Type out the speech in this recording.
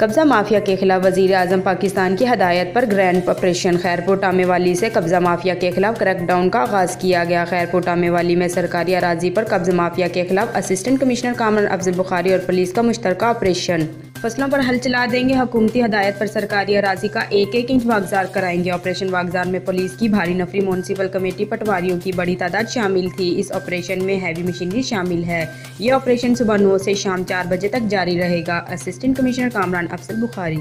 कब्ज़ा माफिया के खिलाफ वज़ीर अजम पाकिस्तान की हदायत पर ग्रैंड ऑपरेशन खैरपुर टामेवाली से कब्ज़ा माफिया के खिलाफ क्रैकडाउन का आगाज़ किया गया। खैरपुर टामेवाली में सरकारी अराजी पर कब्ज़ा माफिया के खिलाफ असिस्टेंट कमिश्नर कामरान अफजल बुखारी और पुलिस का मुश्तरक ऑपरेशन। फ़सलों पर हल चला देंगे हुकूमती हदायत पर सरकारी अराजी का एक एक इंच वागजार कराएँगे। ऑपरेशन वागजार में पुलिस की भारी नफरी, म्यूनसिपल कमेटी पटवारियों की बड़ी तादाद शामिल थी। इस ऑपरेशन में हैवी मशीनरी शामिल है। ये ऑपरेशन सुबह नौ से शाम चार बजे तक जारी रहेगा। असिस्टेंट कमिश्नर कामरान अफसर बुखारी।